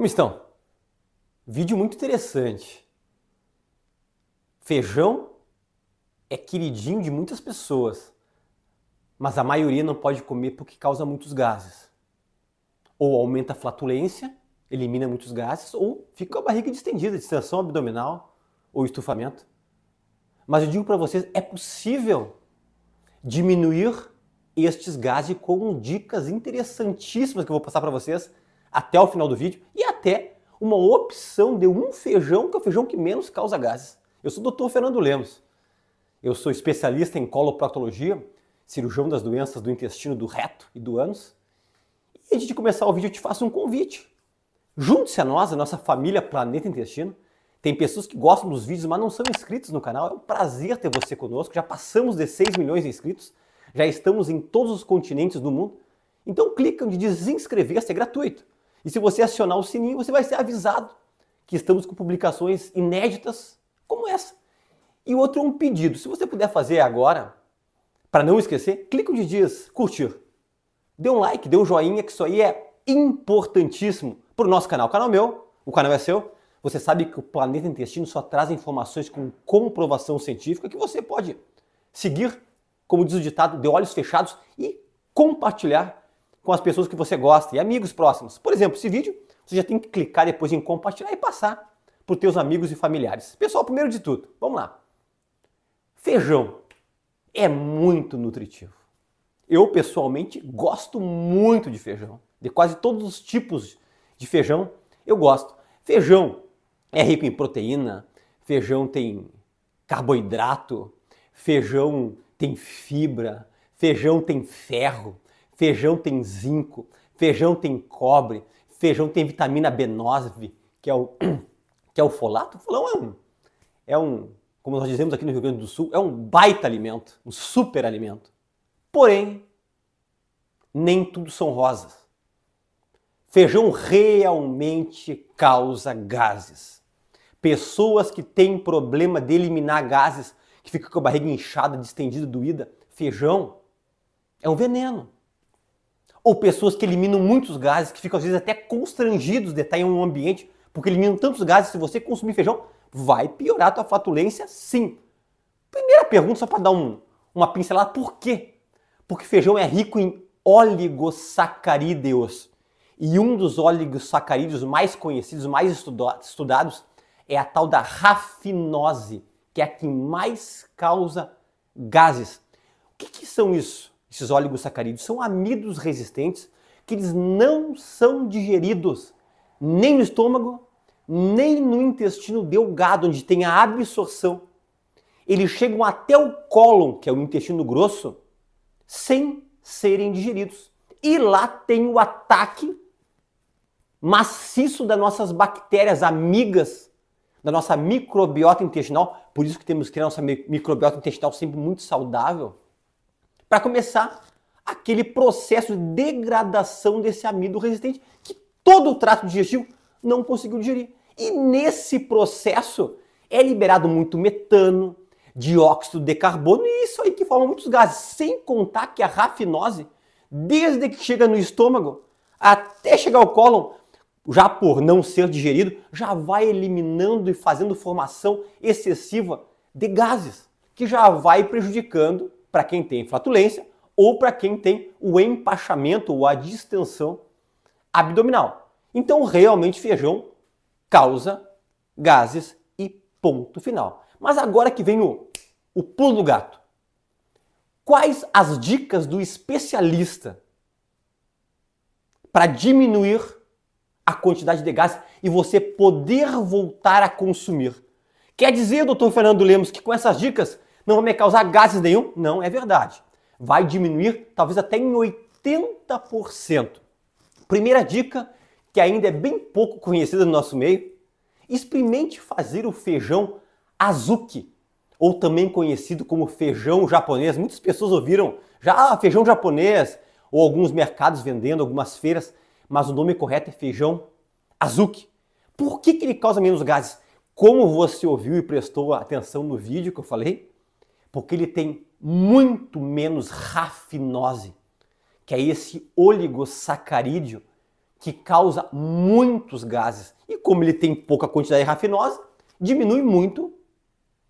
Como estão? Vídeo muito interessante. Feijão é queridinho de muitas pessoas, mas a maioria não pode comer porque causa muitos gases. Ou aumenta a flatulência, elimina muitos gases, ou fica com a barriga distendida, distensão abdominal ou estufamento. Mas eu digo para vocês, é possível diminuir estes gases com dicas interessantíssimas que eu vou passar para vocês até o final do vídeo e até uma opção de um feijão que é o feijão que menos causa gases. Eu sou o Dr. Fernando Lemos. Eu sou especialista em coloproctologia, cirurgião das doenças do intestino, do reto e do ânus. E antes de começar o vídeo, eu te faço um convite. Junte-se a nós, a nossa família Planeta Intestino. Tem pessoas que gostam dos vídeos, mas não são inscritos no canal. É um prazer ter você conosco. Já passamos de 6 milhões de inscritos. Já estamos em todos os continentes do mundo. Então clica onde diz inscrever-se, é gratuito. E se você acionar o sininho, você vai ser avisado que estamos com publicações inéditas como essa. E outro é um pedido. Se você puder fazer agora, para não esquecer, clica onde diz curtir. Dê um like, dê um joinha, que isso aí é importantíssimo para o nosso canal. O canal é meu, o canal é seu. Você sabe que o Planeta Intestino só traz informações com comprovação científica que você pode seguir, como diz o ditado, de olhos fechados e compartilhar com as pessoas que você gosta e amigos próximos. Por exemplo, esse vídeo, você já tem que clicar depois em compartilhar e passar para os teus amigos e familiares. Pessoal, primeiro de tudo, vamos lá. Feijão é muito nutritivo. Eu, pessoalmente, gosto muito de feijão. De quase todos os tipos de feijão, eu gosto. Feijão é rico em proteína, feijão tem carboidrato, feijão tem fibra, feijão tem ferro, Feijão tem zinco, feijão tem cobre, feijão tem vitamina B9, que é o, que é o folato. O folão é um, é um, como nós dizemos aqui no Rio Grande do Sul, é um baita alimento, um super alimento. Porém, nem tudo são rosas. Feijão realmente causa gases. Pessoas que têm problema de eliminar gases, que ficam com a barriga inchada, distendida, doída, feijão é um veneno ou pessoas que eliminam muitos gases, que ficam às vezes até constrangidos de estar em um ambiente, porque eliminam tantos gases, se você consumir feijão, vai piorar a tua flatulência sim. Primeira pergunta, só para dar um, uma pincelada, por quê? Porque feijão é rico em oligosacarídeos. E um dos oligosacarídeos mais conhecidos, mais estudados, é a tal da rafinose, que é a que mais causa gases. O que, que são isso? Esses oligosacarídeos, são amidos resistentes que eles não são digeridos nem no estômago, nem no intestino delgado, onde tem a absorção. Eles chegam até o cólon, que é o intestino grosso, sem serem digeridos. E lá tem o ataque maciço das nossas bactérias amigas, da nossa microbiota intestinal. Por isso que temos que ter a nossa microbiota intestinal sempre muito saudável para começar aquele processo de degradação desse amido resistente que todo o trato digestivo não conseguiu digerir. E nesse processo é liberado muito metano, dióxido de carbono e isso aí que forma muitos gases, sem contar que a rafinose, desde que chega no estômago até chegar ao cólon, já por não ser digerido, já vai eliminando e fazendo formação excessiva de gases, que já vai prejudicando para quem tem flatulência ou para quem tem o empachamento ou a distensão abdominal. Então, realmente, feijão causa gases e ponto final. Mas agora que vem o, o pulo do gato. Quais as dicas do especialista para diminuir a quantidade de gases e você poder voltar a consumir? Quer dizer, doutor Fernando Lemos, que com essas dicas não vai me causar gases nenhum? Não, é verdade. Vai diminuir talvez até em 80%. Primeira dica, que ainda é bem pouco conhecida no nosso meio, experimente fazer o feijão azuki, ou também conhecido como feijão japonês. Muitas pessoas ouviram já ah, feijão japonês, ou alguns mercados vendendo, algumas feiras, mas o nome correto é feijão azuki. Por que, que ele causa menos gases? Como você ouviu e prestou atenção no vídeo que eu falei, porque ele tem muito menos rafinose, que é esse oligosacarídeo que causa muitos gases. E como ele tem pouca quantidade rafinosa, diminui muito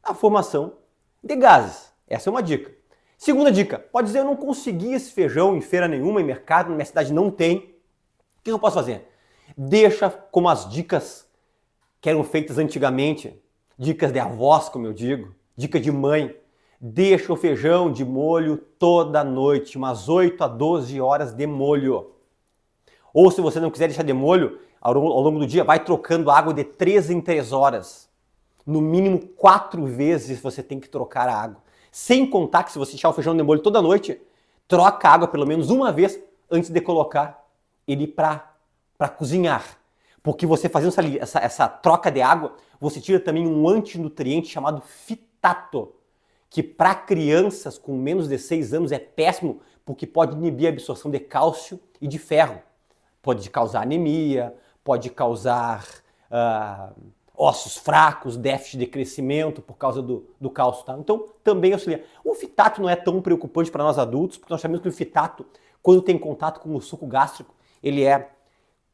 a formação de gases. Essa é uma dica. Segunda dica, pode dizer eu não consegui esse feijão em feira nenhuma, em mercado, na minha cidade não tem. O que eu posso fazer? Deixa como as dicas que eram feitas antigamente, dicas de avós, como eu digo, dica de mãe. Deixa o feijão de molho toda noite, umas 8 a 12 horas de molho. Ou se você não quiser deixar de molho, ao longo do dia, vai trocando água de 3 em 3 horas. No mínimo 4 vezes você tem que trocar a água. Sem contar que se você deixar o feijão de molho toda noite, troca a água pelo menos uma vez antes de colocar ele para cozinhar. Porque você fazendo essa, essa, essa troca de água, você tira também um antinutriente chamado fitato, que para crianças com menos de 6 anos é péssimo, porque pode inibir a absorção de cálcio e de ferro. Pode causar anemia, pode causar uh, ossos fracos, déficit de crescimento por causa do, do cálcio. Tá? Então, também auxilia. O fitato não é tão preocupante para nós adultos, porque nós sabemos que o fitato, quando tem contato com o suco gástrico, ele é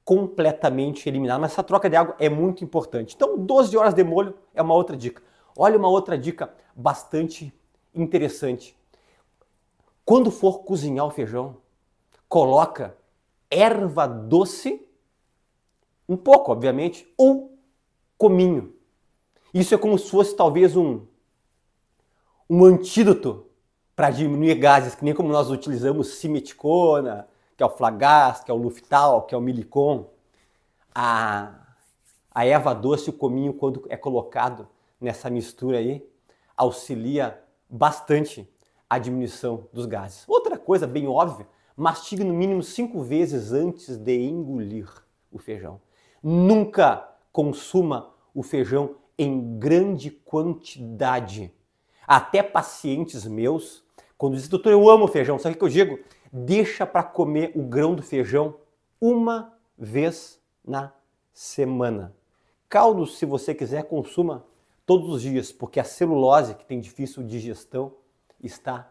completamente eliminado. Mas essa troca de água é muito importante. Então, 12 horas de molho é uma outra dica. Olha uma outra dica bastante interessante. Quando for cozinhar o feijão, coloca erva doce, um pouco, obviamente, ou cominho. Isso é como se fosse talvez um, um antídoto para diminuir gases, que nem como nós utilizamos simeticona, que é o flagás, que é o luftal, que é o milicon. A, a erva doce o cominho, quando é colocado nessa mistura aí, auxilia bastante a diminuição dos gases. Outra coisa bem óbvia, mastigue no mínimo cinco vezes antes de engolir o feijão. Nunca consuma o feijão em grande quantidade. Até pacientes meus, quando dizem, doutor, eu amo feijão, sabe o que eu digo? Deixa para comer o grão do feijão uma vez na semana. Caldo, se você quiser, consuma todos os dias, porque a celulose, que tem difícil digestão, está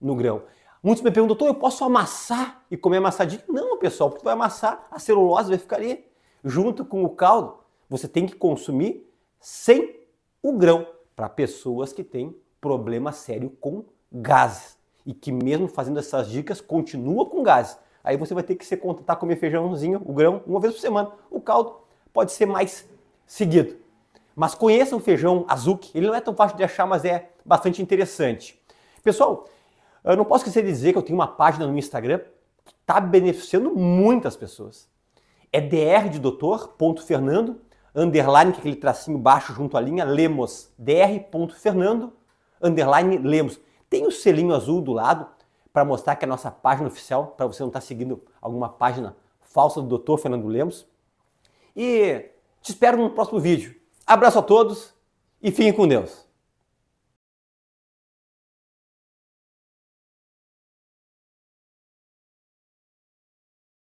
no grão. Muitos me perguntam, doutor, eu posso amassar e comer amassadinho? Não, pessoal, porque tu vai amassar, a celulose vai ficar ali, junto com o caldo você tem que consumir sem o grão para pessoas que têm problema sério com gases e que mesmo fazendo essas dicas continua com gases. Aí você vai ter que se contentar comer feijãozinho, o grão, uma vez por semana. O caldo pode ser mais seguido. Mas conheça o feijão azuki, ele não é tão fácil de achar, mas é bastante interessante. Pessoal, eu não posso esquecer de dizer que eu tenho uma página no Instagram que está beneficiando muitas pessoas. É dr doutor, ponto Fernando, underline, que é aquele tracinho baixo junto à linha, Lemos, dr.fernando, underline Lemos. Tem o selinho azul do lado para mostrar que é a nossa página oficial, para você não estar tá seguindo alguma página falsa do Dr. Fernando Lemos. E te espero no próximo vídeo. Abraço a todos e fiquem com Deus.